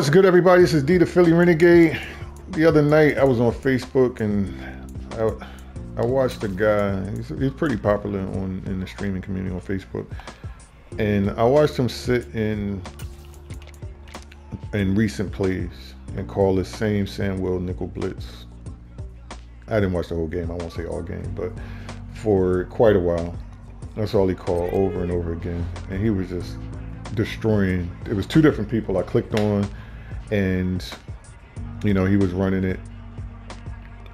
What's good, everybody? This is D the Philly Renegade. The other night, I was on Facebook and I, I watched a guy. He's, he's pretty popular on in the streaming community on Facebook, and I watched him sit in in recent plays and call the same Sam Will nickel blitz. I didn't watch the whole game. I won't say all game, but for quite a while, that's all he called over and over again, and he was just destroying. It was two different people I clicked on, and you know he was running it,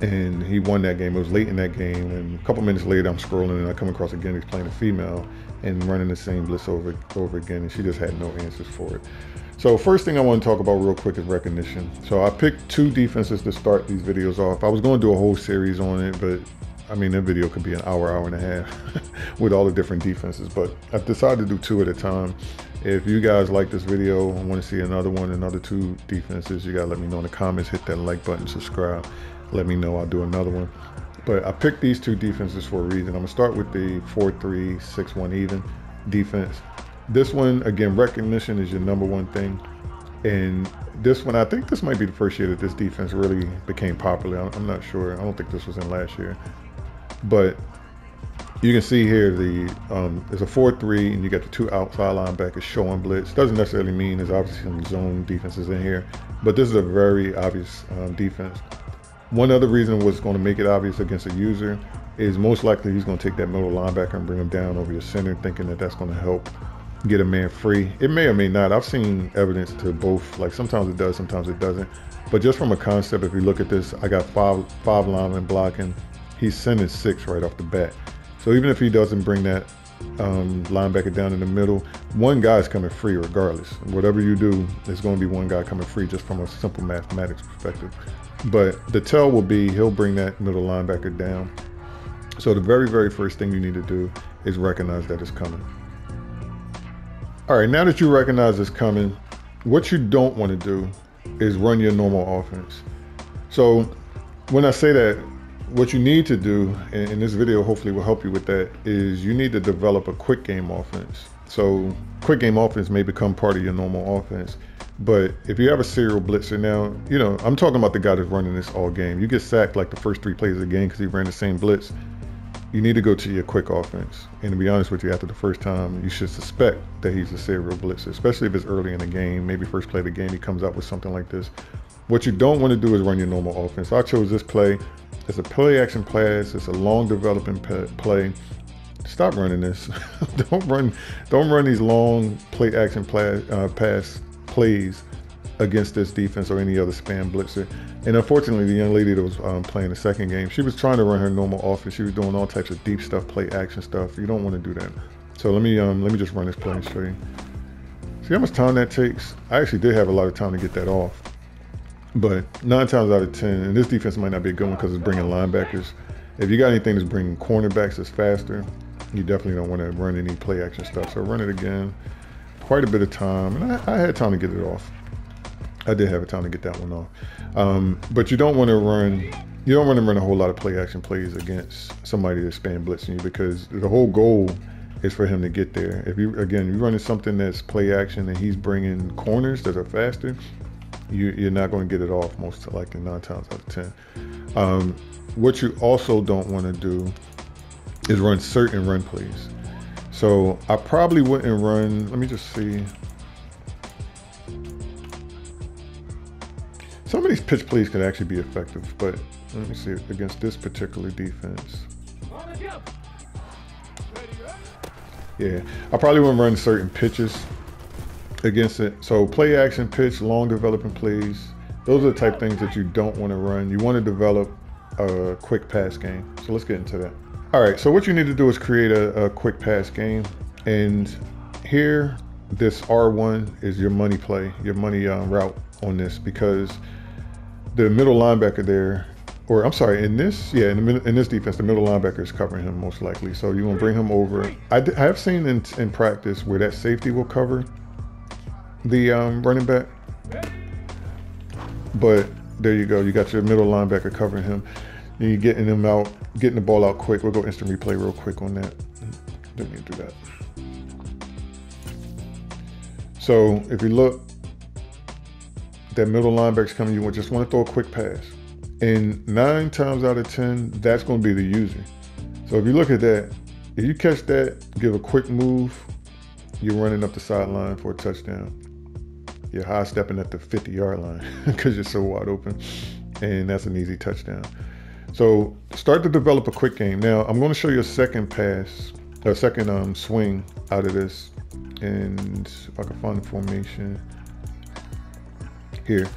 and he won that game. It was late in that game, and a couple minutes later, I'm scrolling and I come across again he's playing a female and running the same blitz over over again, and she just had no answers for it. So first thing I want to talk about real quick is recognition. So I picked two defenses to start these videos off. I was going to do a whole series on it, but I mean, that video could be an hour, hour and a half with all the different defenses, but I've decided to do two at a time. If you guys like this video and want to see another one, another two defenses, you gotta let me know in the comments, hit that like button, subscribe. Let me know, I'll do another one. But I picked these two defenses for a reason. I'm gonna start with the 4-3-6-1 even defense. This one, again, recognition is your number one thing. And this one, I think this might be the first year that this defense really became popular. I'm not sure. I don't think this was in last year. But you can see here the um, there's a 4-3 and you got the two outside linebackers showing blitz. Doesn't necessarily mean there's obviously some zone defenses in here, but this is a very obvious um, defense. One other reason was going to make it obvious against a user is most likely he's going to take that middle linebacker and bring him down over your center, thinking that that's going to help get a man free. It may or may not. I've seen evidence to both. Like sometimes it does, sometimes it doesn't. But just from a concept, if you look at this, I got five five linemen blocking he's sending six right off the bat. So even if he doesn't bring that um, linebacker down in the middle, one guy's coming free regardless. Whatever you do, there's going to be one guy coming free just from a simple mathematics perspective. But the tell will be he'll bring that middle linebacker down. So the very, very first thing you need to do is recognize that it's coming. All right, now that you recognize it's coming, what you don't want to do is run your normal offense. So when I say that, what you need to do, and, this video hopefully will help you with that, is you need to develop a quick game offense. So quick game offense may become part of your normal offense. But if you have a serial blitzer now, you know, I'm talking about the guy that's running this all game. You get sacked like the first three plays of the game because he ran the same blitz. You need to go to your quick offense. And to be honest with you, after the first time, you should suspect that he's a serial blitzer, especially if it's early in the game. Maybe first play of the game, he comes out with something like this. What you don't want to do is run your normal offense. I chose this play it's a play action pass. It's a long developing play. Stop running this. don't run. Don't run these long play action play, uh, pass plays against this defense or any other spam blitzer. And unfortunately, the young lady that was um, playing the second game, she was trying to run her normal offense. She was doing all types of deep stuff, play action stuff. You don't want to do that. So let me um, let me just run this play and show you. See how much time that takes? I actually did have a lot of time to get that off. But nine times out of ten, and this defense might not be a good one because it's bringing linebackers. If you got anything that's bringing cornerbacks that's faster, you definitely don't want to run any play action stuff. So run it again. Quite a bit of time, and I, I had time to get it off. I did have a time to get that one off. Um, but you don't want to run. You don't want to run a whole lot of play action plays against somebody that's spam blitzing you because the whole goal is for him to get there. If you again, you're running something that's play action and he's bringing corners that are faster, you, are not going to get it off most likely nine times out of ten. Um, what you also don't want to do is run certain run plays. So I probably wouldn't run. Let me just see. Some of these pitch plays can actually be effective, but let me see against this particular defense. Yeah, I probably wouldn't run certain pitches against it. So play action, pitch, long developing plays. Those are the type things that you don't want to run. You want to develop a quick pass game. So let's get into that. All right, so what you need to do is create a, a quick pass game. And here, this R1 is your money play, your money uh, route on this because the middle linebacker there, or I'm sorry, in this, yeah, in, the, in this defense, the middle linebacker is covering him most likely. So you want to bring him over. I, I have seen in, in practice where that safety will cover the um, running back. But there you go. You got your middle linebacker covering him. And You're getting him out, getting the ball out quick. We'll go instant replay real quick on that. Let me do that. So if you look, that middle linebacker's coming, you just want to throw a quick pass. And nine times out of 10, that's going to be the user. So if you look at that, if you catch that, give a quick move, you're running up the sideline for a touchdown. You're high stepping at the 50 yard line because you're so wide open. And that's an easy touchdown. So start to develop a quick game. Now I'm going to show you a second pass, a second um, swing out of this. And if I can find the formation here.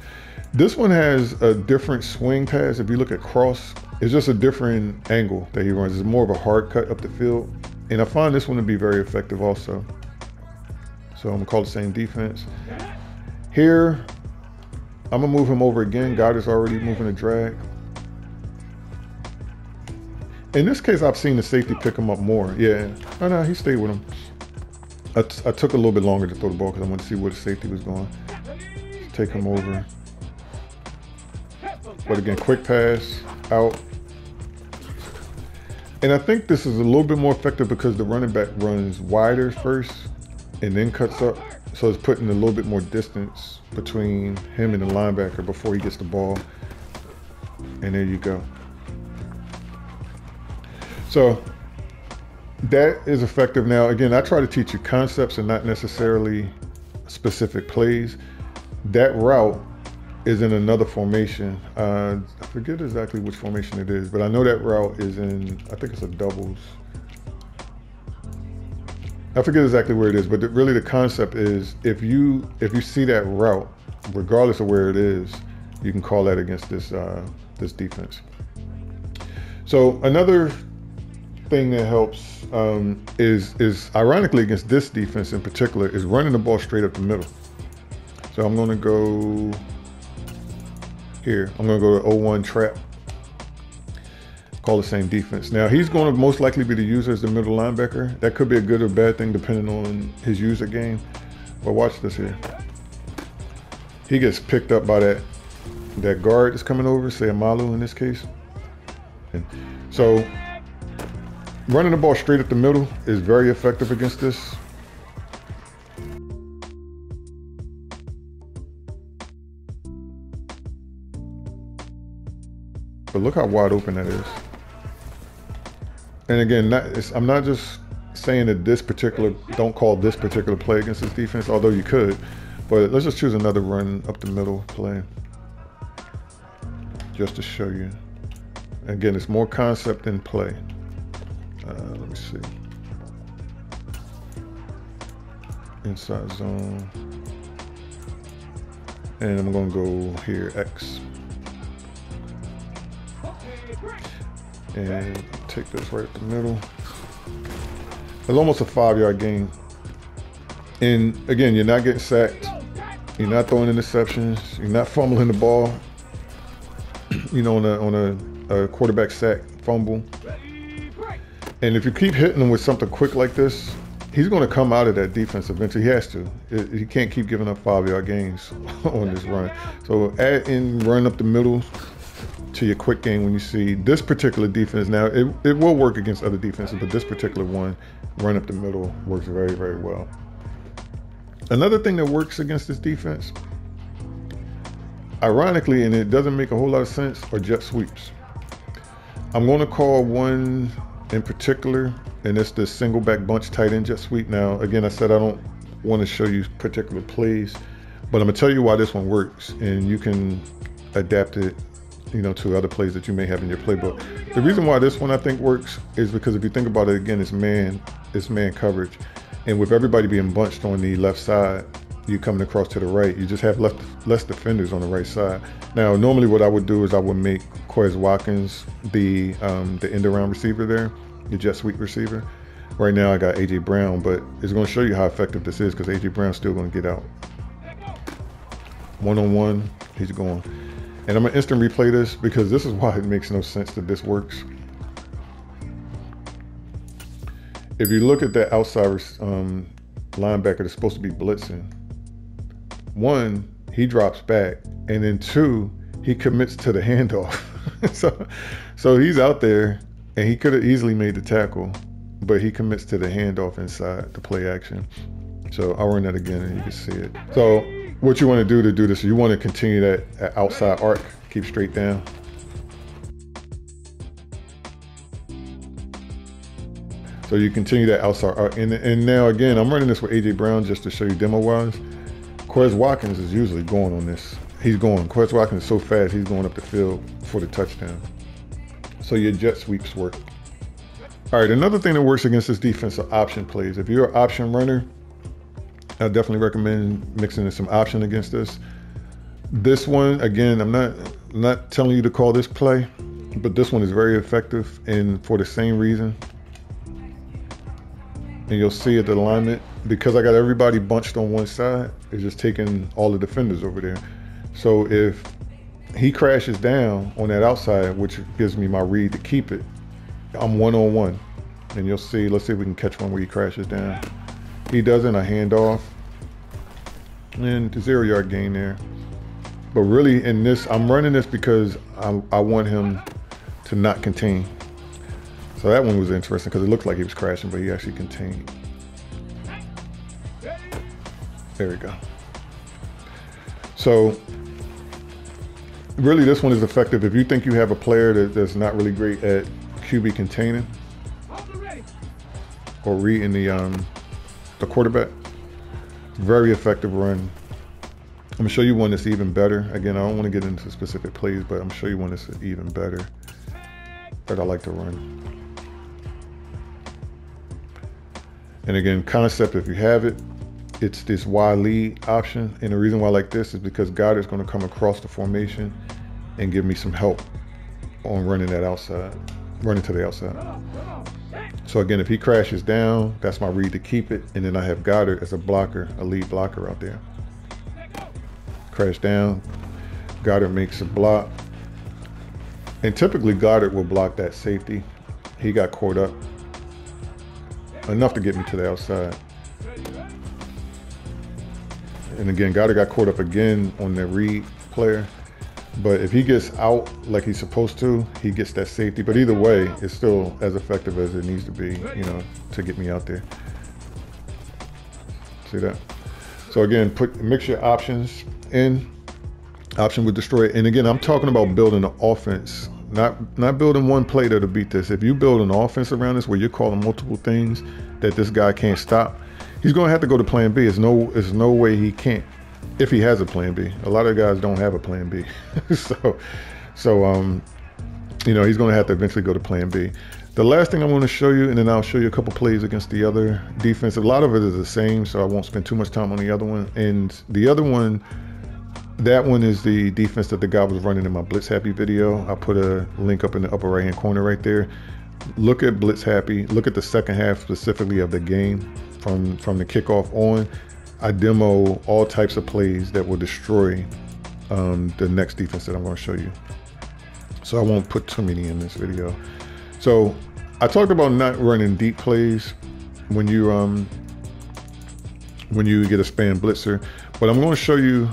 This one has a different swing pass. If you look at cross, it's just a different angle that he runs. It's more of a hard cut up the field. And I find this one to be very effective also. So I'm gonna call the same defense. Here, I'm gonna move him over again. God is already moving a drag. In this case, I've seen the safety pick him up more. Yeah, oh no, he stayed with him. I, took a little bit longer to throw the ball because I wanted to see where the safety was going. Take him over. But again, quick pass, out. And I think this is a little bit more effective because the running back runs wider first and then cuts up. So it's putting a little bit more distance between him and the linebacker before he gets the ball. And there you go. So that is effective. Now, again, I try to teach you concepts and not necessarily specific plays. That route is in another formation. Uh, I forget exactly which formation it is, but I know that route is in, I think it's a doubles. I forget exactly where it is, but the, really the concept is if you if you see that route, regardless of where it is, you can call that against this uh, this defense. So another thing that helps um, is is ironically against this defense in particular is running the ball straight up the middle. So I'm going to go here. I'm going to go to 0-1 trap. Call the same defense. Now, he's going to most likely be the user as the middle linebacker. That could be a good or bad thing depending on his user game. But watch this here. He gets picked up by that that guard that's coming over, Seumalo in this case. And so running the ball straight up the middle is very effective against this. But look how wide open that is. And again, not, I'm not just saying that this particular, don't call this particular play against this defense, although you could. But let's just choose another run up the middle play. Just to show you. Again, it's more concept than play. Uh, let me see. Inside zone. And I'm going to go here, X. And take this right at the middle. It's almost a five yard gain. And again, you're not getting sacked. You're not throwing interceptions. You're not fumbling the ball. you know, on a on a, a quarterback sack fumble. And if you keep hitting him with something quick like this, he's going to come out of that defense eventually. He has to. He can't keep giving up five yard gains on this run. So add in run up the middle to your quick game when you see this particular defense. Now, it, it will work against other defenses, but this particular one, run up the middle, works very, very well. Another thing that works against this defense, ironically, and it doesn't make a whole lot of sense, are jet sweeps. I'm going to call one in particular, and it's the single back bunch tight end jet sweep. Now, again, I said I don't want to show you particular plays, but I'm going to tell you why this one works, and you can adapt it you know, to other plays that you may have in your playbook. The reason why this one I think works is because if you think about it again, it's man, it's man coverage. And with everybody being bunched on the left side, you coming across to the right, you just have left less defenders on the right side. Now, normally what I would do is I would make Quez Watkins the um, the end around receiver there, the jet sweep receiver. Right now I got AJ Brown, but it's going to show you how effective this is because AJ Brown's still going to get out. One on one, he's going. And I'm gonna instant replay this because this is why it makes no sense that this works. If you look at that outside um, linebacker that's supposed to be blitzing, one, he drops back, and then two, he commits to the handoff. so, so he's out there, and he could have easily made the tackle, but he commits to the handoff inside the play action. So I'll run that again, and you can see it. So what you want to do to do this, you want to continue that outside arc, keep straight down. So you continue that outside arc. And, and now again, I'm running this with AJ Brown just to show you demo wise. Quez Watkins is usually going on this. He's going. Quez Watkins is so fast, he's going up the field for the touchdown. So your jet sweeps work. All right, another thing that works against this defense are option plays. If you're an option runner, I definitely recommend mixing in some option against this. This one, again, I'm not not telling you to call this play, but this one is very effective and for the same reason. And you'll see at the alignment, because I got everybody bunched on one side, it's just taking all the defenders over there. So if he crashes down on that outside, which gives me my read to keep it, I'm one on one. And you'll see, let's see if we can catch one where he crashes down. He doesn't, I hand off. And zero yard gain there. But really in this, I'm running this because I, I want him to not contain. So that one was interesting because it looked like he was crashing, but he actually contained. There we go. So really this one is effective if you think you have a player that, that's not really great at QB containing or reading the um, the quarterback. Very effective run. I'm gonna show you one that's even better. Again, I don't want to get into specific plays, but I'm gonna show you one that's even better that I like to run. And again, concept, if you have it, it's this Y lead option. And the reason why I like this is because Goedert's gonna come across the formation and give me some help on running that outside running to the outside. So again, if he crashes down, that's my read to keep it. And then I have Goedert as a blocker, a lead blocker out there. Crash down, Goedert makes a block. And typically Goedert will block that safety. He got caught up enough to get me to the outside. And again, Goedert got caught up again on the read player. But if he gets out like he's supposed to, he gets that safety. But either way, it's still as effective as it needs to be, you know, to get me out there. See that? So again, put mix your options in. Option would destroy it. And again, I'm talking about building an offense, not not building one play that'll beat this. If you build an offense around this where you're calling multiple things that this guy can't stop, he's going to have to go to plan B. There's no, there's no way he can't if he has a plan B. A lot of guys don't have a plan B. so, so um, you know, he's going to have to eventually go to plan B. The last thing I want to show you, and then I'll show you a couple plays against the other defense. A lot of it is the same, so I won't spend too much time on the other one. And the other one, that one is the defense that the guy was running in my Blitz Happy video. I'll put a link up in the upper right hand corner right there. Look at Blitz Happy. Look at the second half specifically of the game from from the kickoff on. I demo all types of plays that will destroy um, the next defense that I'm going to show you. So I won't put too many in this video. So I talked about not running deep plays when you um, when you get a spam blitzer, but I'm going to show you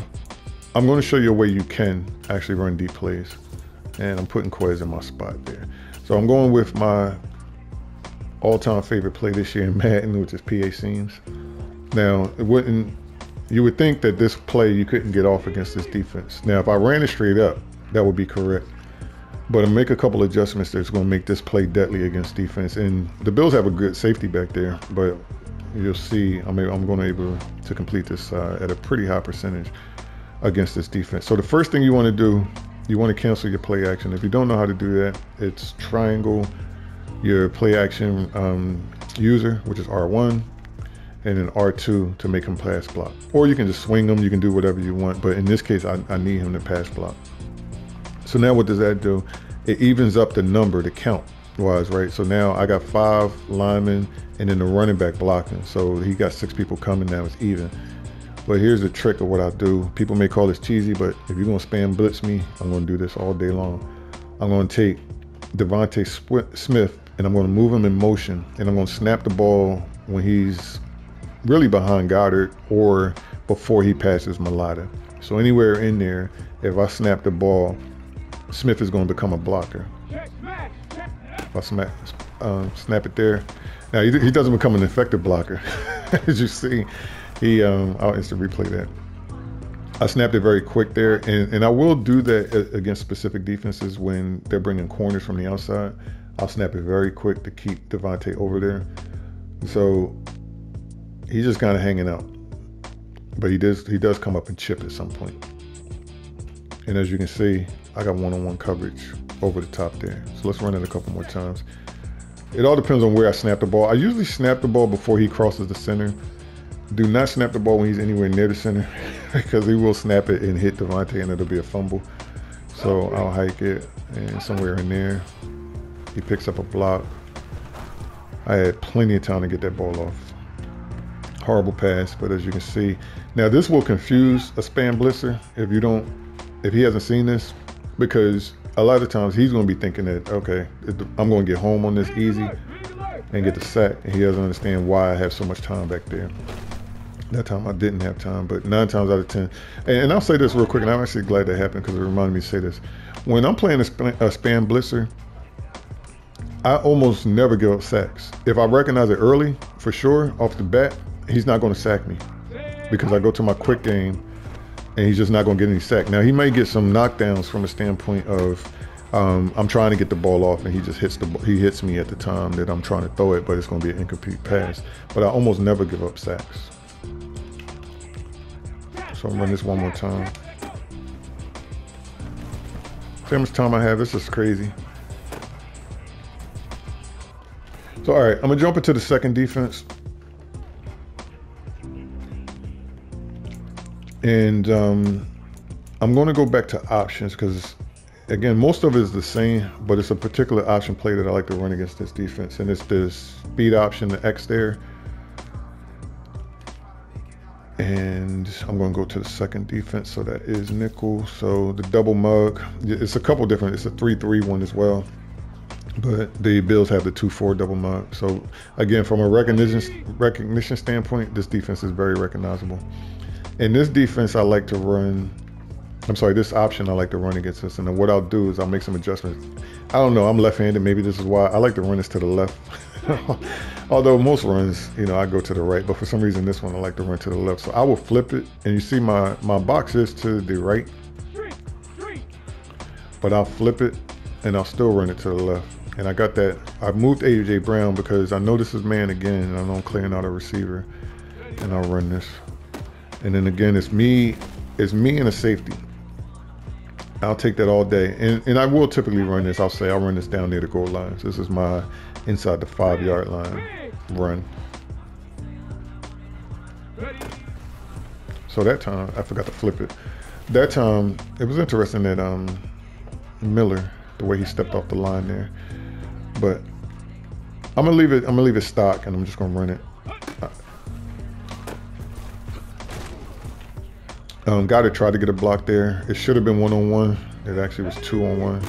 I'm going to show you a way you can actually run deep plays. And I'm putting Quez in my spot there. So I'm going with my all-time favorite play this year in Madden, which is PA seams. Now, it wouldn't you would think that this play you couldn't get off against this defense. Now, if I ran it straight up, that would be correct. But I make a couple adjustments that's going to make this play deadly against defense. And the Bills have a good safety back there, but you'll see I'm, I'm going to be able to complete this uh, at a pretty high percentage against this defense. So the first thing you want to do, you want to cancel your play action. If you don't know how to do that, it's triangle your play action um, user, which is R1, and an R2 to make him pass block. Or you can just swing him, you can do whatever you want, but in this case, I, I need him to pass block. So now what does that do? It evens up the number, the count wise, right? So now I got five linemen and then the running back blocking. So he got six people coming now, it's even. But here's the trick of what I do. People may call this cheesy, but if you're gonna spam blitz me, I'm gonna do this all day long. I'm gonna take DeVonta Smith and I'm gonna move him in motion and I'm gonna snap the ball when he's really behind Goedert or before he passes Mailata. So anywhere in there, if I snap the ball, Smith is going to become a blocker. If I snap, um, snap it there, now he, he, doesn't become an effective blocker. As you see, he um, I'll instant replay that. I snapped it very quick there, and, and I will do that against specific defenses when they're bringing corners from the outside. I'll snap it very quick to keep DeVonta over there. So he's just kind of hanging out, but he does he does come up and chip at some point. And as you can see, I got one-on-one coverage over the top there. So let's run it a couple more times. It all depends on where I snap the ball. I usually snap the ball before he crosses the center do not snap the ball when he's anywhere near the center because he will snap it and hit DeVonta and it'll be a fumble. So I'll hike it and somewhere in there, he picks up a block. I had plenty of time to get that ball off. Horrible pass, but as you can see, now this will confuse a spam blitzer if you don't, if he hasn't seen this, because a lot of times he's going to be thinking that, okay, I'm going to get home on this easy and get the sack, and he doesn't understand why I have so much time back there. That time I didn't have time, but nine times out of ten, and, and I'll say this real quick, and I'm actually glad that happened because it reminded me to say this. When I'm playing a, sp- a spam blitzer, I almost never give up sacks. If I recognize it early, for sure, off the bat, he's not going to sack me because I go to my quick game and he's just not going to get any sack. Now, he may get some knockdowns from a standpoint of um, I'm trying to get the ball off and he just hits the he hits me at the time that I'm trying to throw it, but it's going to be an incomplete pass. But I almost never give up sacks. So I'm run this one more time. See how much time I have? This is crazy. So, all right, I'm gonna jump into the second defense. And um, I'm gonna go back to options because again, most of it is the same, but it's a particular option play that I like to run against this defense. And it's this speed option, the X there. And I'm going to go to the second defense. So that is nickel. So the double mug, it's a couple different. It's a 3-3 one as well. But the Bills have the 2-4 double mug. So again, from a recognition recognition standpoint, this defense is very recognizable. In this defense, I like to run I'm sorry, this option I like to run against this. And then what I'll do is I'll make some adjustments. I don't know, I'm left-handed. Maybe this is why I like to run this to the left. Although most runs, you know, I go to the right, but for some reason this one I like to run to the left. So I will flip it, and you see my, my box is to the right. But I'll flip it, and I'll still run it to the left. And I got that, I moved AJ Brown because I know this is man again, and I know I'm clearing out a receiver. And I'll run this. And then again, it's me, it's me and a safety. I'll take that all day. And, and I will typically run this. I'll say I'll run this down near the goal line. This is my inside the five yard line run. So that time, I forgot to flip it. That time, it was interesting that um, Miller, the way he stepped off the line there. But I'm gonna leave it. I'm gonna leave it stock, and I'm just gonna run it. Um, got to try to get a block there. It should have been one on one. It actually was two on one.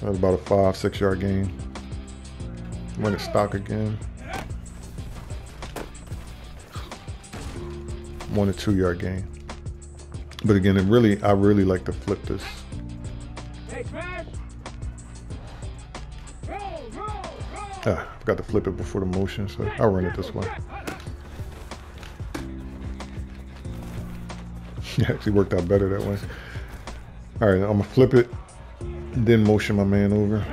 That was about a five, six yard gain. Run it stock again. One or two yard gain. But again, it really, I really like to flip this. Ah, forgot to flip it before the motion, so I'll run it this way. it actually worked out better that way. All right, I'm gonna flip it, then motion my man over.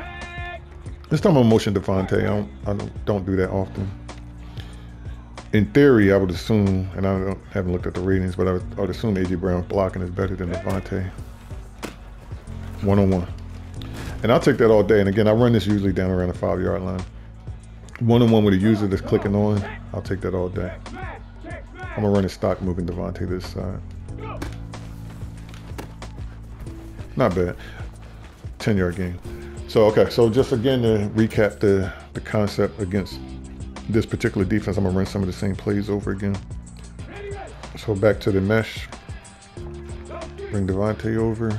This time I'm motion DeVonta. I don't, I don't, don't do that often. In theory, I would assume, and I haven't looked at the ratings, but I would, I would assume AJ Brown blocking is better than DeVonta. One on one. And I'll take that all day. And again, I run this usually down around the five yard line one on one with a user that's clicking on, I'll take that all day. I'm gonna run a stock moving DeVonta this side. Not bad. 10 yard game. So okay, so just again to recap the, the concept against this particular defense, I'm gonna run some of the same plays over again. So back to the mesh. Bring DeVonta over.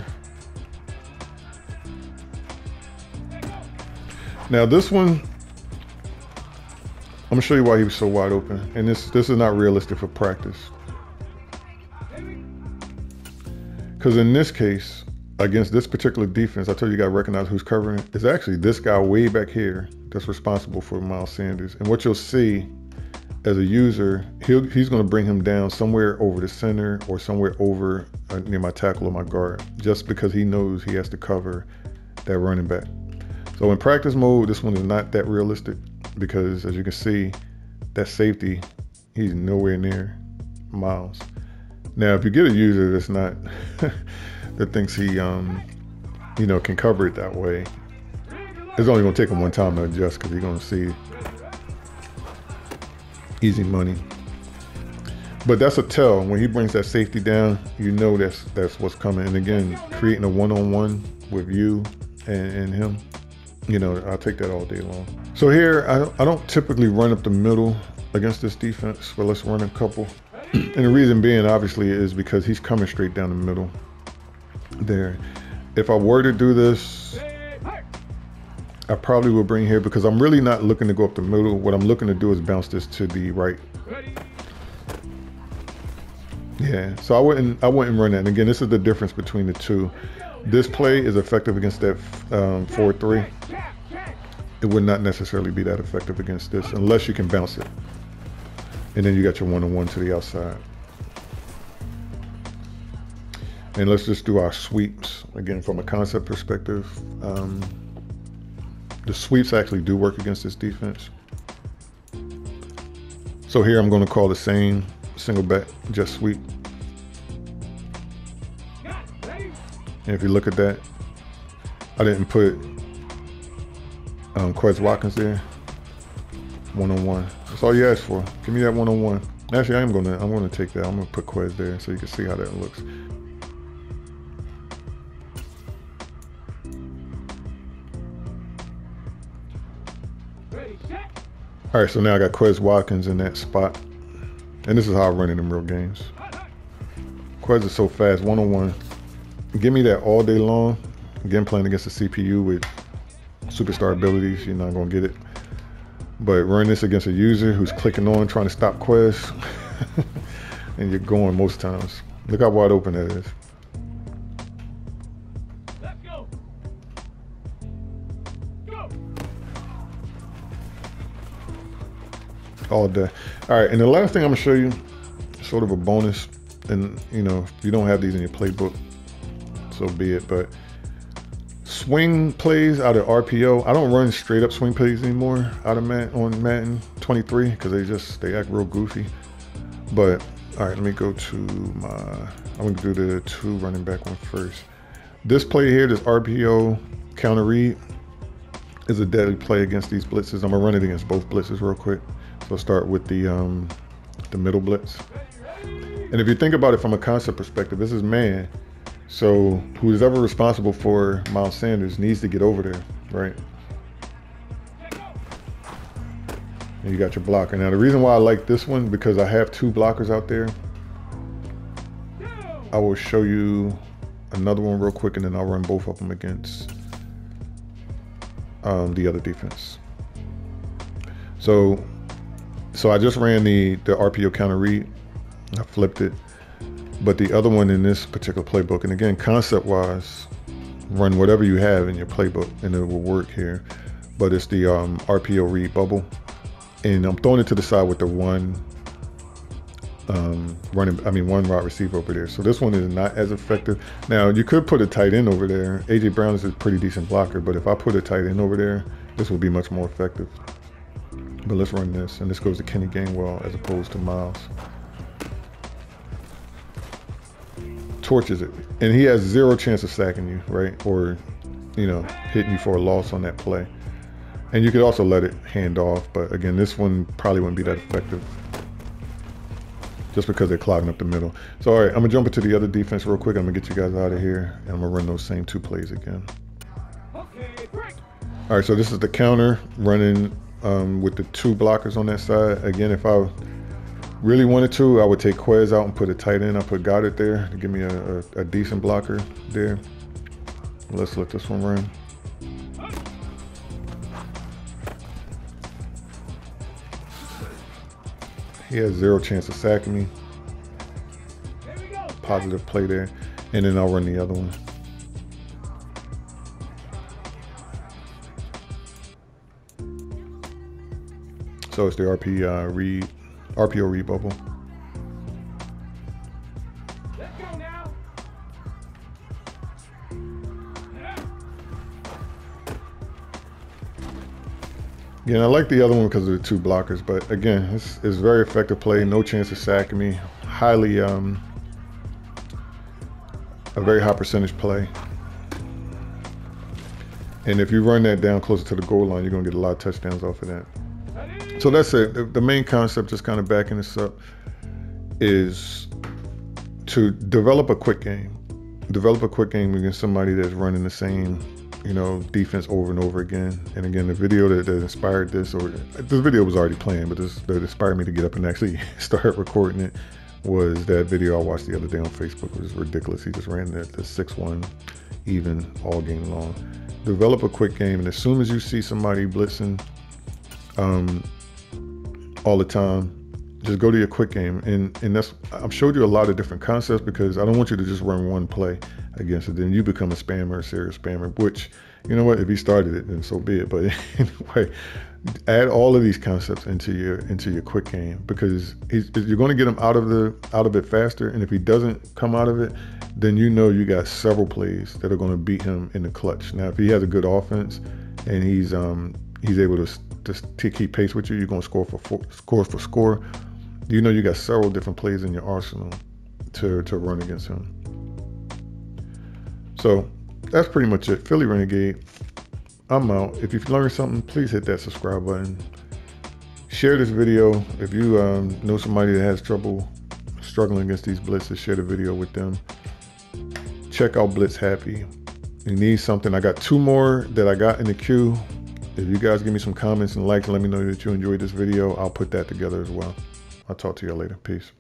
Now this one, I'm gonna show you why he was so wide open. And this this is not realistic for practice. Because in this case, against this particular defense, I told you, you got to recognize who's covering it. It's actually this guy way back here that's responsible for Miles Sanders. And what you'll see as a user, he's to bring him down somewhere over the center or somewhere over uh, near my tackle or my guard, just because he knows he has to cover that running back. So in practice mode, this one is not that realistic because as you can see, that safety, he's nowhere near Miles. Now, if you get a user that's not, that thinks he, um, you know, can cover it that way, it's only to take him one time to adjust because he's to see easy money. But that's a tell. When he brings that safety down, you know that's that's what's coming. And again, creating a one-on-one with you and, and him, you know, I'll take that all day long. So here, I don't, I don't typically run up the middle against this defense, but let's run a couple. and the reason being, obviously, is because he's coming straight down the middle there. If I were to do this, I probably would bring here because I'm really not looking to go up the middle. What I'm looking to do is bounce this to the right. Yeah, so I wouldn't I wouldn't run that. And again, this is the difference between the two. This play is effective against that um, 4-3. It would not necessarily be that effective against this unless you can bounce it. And then you got your one-on-one to the outside. And let's just do our sweeps. Again, from a concept perspective, um, the sweeps actually do work against this defense. So here I'm going to call the same single back just sweep. And if you look at that, I didn't put um, Watkins there. One on one. That's all you asked for. Give me that one on one. Actually, I am gonna I'm gonna take that. I'm gonna put Quez there so you can see how that looks. All right, so now I got Quez Watkins in that spot. And this is how I run it in real games. Quez is so fast, one-on-one. Give me that all day long. Again, playing against a CPU with superstar abilities, you're not gonna get it. But run this against a user who's clicking on, trying to stop quests, and you're going most times. Look how wide open that is. all day. All right, and the last thing I'm gonna show you, sort of a bonus, and you know, if you don't have these in your playbook, so be it. But swing plays out of RPO, I don't run straight up swing plays anymore out of Matt on Madden 23 because they just they act real goofy. But all right, let me go to my. I'm gonna do the two running back one first. This play here, this RPO counter read, is a deadly play against these blitzes. I'm gonna run it against both blitzes real quick. So start with the um, the middle blitz. And if you think about it from a concept perspective, this is man. So who's ever responsible for Miles Sanders needs to get over there, right? And you got your blocker. Now the reason why I like this one, because I have two blockers out there. I will show you another one real quick and then I'll run both of them against um, the other defense. So so I just ran the, the RPO counter read. I flipped it. But the other one in this particular playbook, and again, concept wise, run whatever you have in your playbook and it will work here. But it's the um, RPO read bubble. And I'm throwing it to the side with the one um, running, I mean, one wide receiver over there. So this one is not as effective. Now, you could put a tight end over there. AJ Brown is a pretty decent blocker, but if I put a tight end over there, this would be much more effective. But let's run this. And this goes to Kenny Gainwell as opposed to Miles. Torches it. And he has zero chance of sacking you, right? Or, you know, hitting you for a loss on that play. And you could also let it hand off. But again, this one probably wouldn't be that effective. Just because they're clogging up the middle. So, all right, I'm going to jump into the other defense real quick. I'm going to get you guys out of here. And I'm going to run those same two plays again. All right, so this is the counter running um, with the two blockers on that side. Again, if I really wanted to, I would take Quez out and put a tight end. I put Goedert there to give me a, a, a decent blocker there. Let's let this one run. He has zero chance of sacking me. Positive play there. And then I'll run the other one. So it's the RP uh, read RPO read bubble. Yeah, I like the other one because of the two blockers, but again, it's, it's very effective play. No chance of sacking me. Highly, um, a very high percentage play. And if you run that down closer to the goal line, you're going to get a lot of touchdowns off of that. So that's it. The, the main concept, just kind of backing this up, is to develop a quick game. Develop a quick game against somebody that's running the same you know, defense over and over again. And again, the video that, that inspired this, or this video was already playing, but this that inspired me to get up and actually start recording it was that video I watched the other day on Facebook. It was ridiculous. He just ran the, the 6-1 even all game long. Develop a quick game, and as soon as you see somebody blitzing um, all the time, just go to your quick game. And and that's I've showed you a lot of different concepts because I don't want you to just run one play against it. Then you become a spammer, a serious spammer, which, you know what, if he started it, then so be it. But anyway, add all of these concepts into your into your quick game because you're going to get him out of the out of it faster. And if he doesn't come out of it, then you know you got several plays that are going to beat him in the clutch. Now, if he has a good offense and he's um he's able to just to keep pace with you, you're going to score for four, score for score. You know you got several different plays in your arsenal to to run against him. So that's pretty much it. Philly Renegade. I'm out. If you've learned something, please hit that subscribe button. Share this video. If you um, know somebody that has trouble struggling against these blitzes, share the video with them. Check out Blitz Happy. You need something. I got two more that I got in the queue if you guys give me some comments and likes, let me know that you enjoyed this video. I'll put that together as well. I'll talk to you later. Peace.